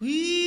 We